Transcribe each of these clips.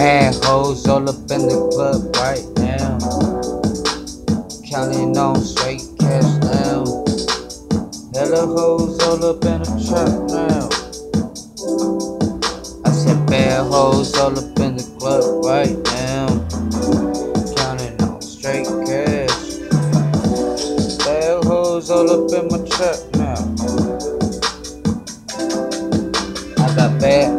hoes all up in the club right now. Counting on straight cash now. Hella hoes all up in the trap now. I said bad hoes all up in the club right now. Counting on straight cash. Bad hoes all up in my trap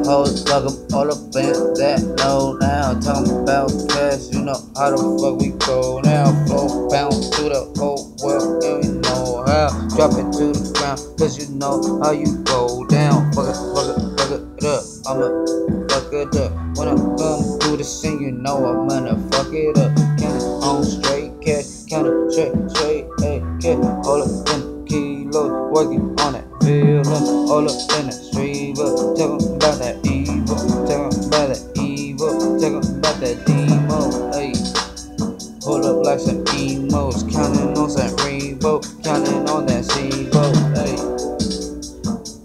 hoes, fuck 'em all up in that low now. Talking about cash, you know how the fuck we go now. Flow bounce to the whole world, and you know how. Drop it to the ground, cause you know how you go down. Fuck it, fuck it, fuck it up. I'ma fuck it up. When I come through the scene, you know I'm gonna fuck it up. Count it on straight cash, count it straight, straight, hey, cash. All up in the kilos, working on that feeling. All up in that street, but talking about that evil, talking about that evil, talking about that demo, hey. Pull up like some emos, counting on some rainbow, counting on that zero, hey.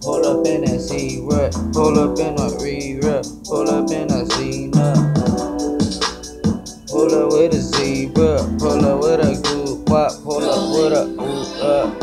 Pull up in that zero, pull up in a re-rep, pull up in a Zena. Pull up with a zebra, pull up with a good wop, pull up with a ooh uh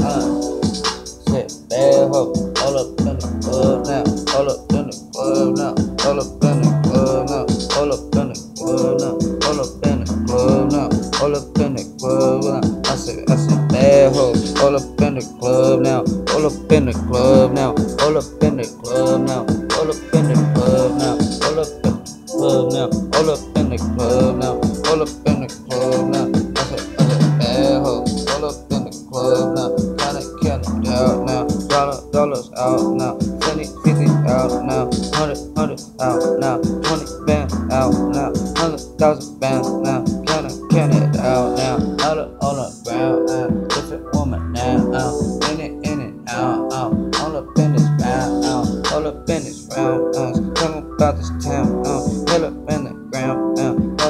all up in the club now, all up in the club now, all up in the club now, all up in the club now, all up in the club now, all up in the club now, all up in the club now. I said, I said, bad hoe, all up in the club now, kinda, kinda out now, dollar, dollars out now, 20, 50 out now, 100, 100 out now, 20 band out now, 100,000 band now, kinda, kinda out now, all up on the ground now,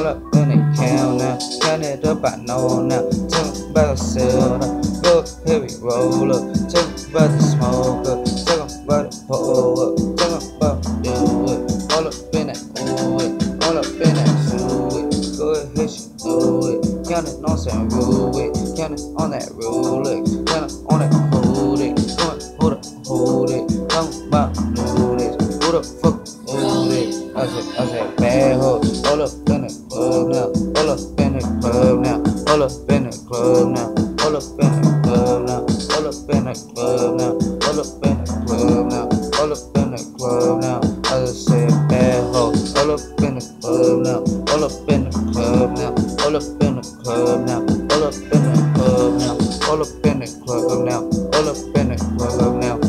up in the count now, count it up, I know now, talking about the sell now, go here we roll. Up, talking about the smoke up, talking about the pull up, talking about do it, all up in that ooh it, all up in that shoe it, go ahead, she do it, count it on some rule it, count it on that count it on that hold it, and hold it, hold it, about do this, the fuck it, I said, I said bad hoe, all up in the club now, all up in the club now, all up in the club now, all up in the club now, all up in the club now, all up in the club now, all up in the club now. I just said bad hoe, all up in the club now, all up in the club now, all up in the club now, all up in the club now, all up in the club now, all up in the club now,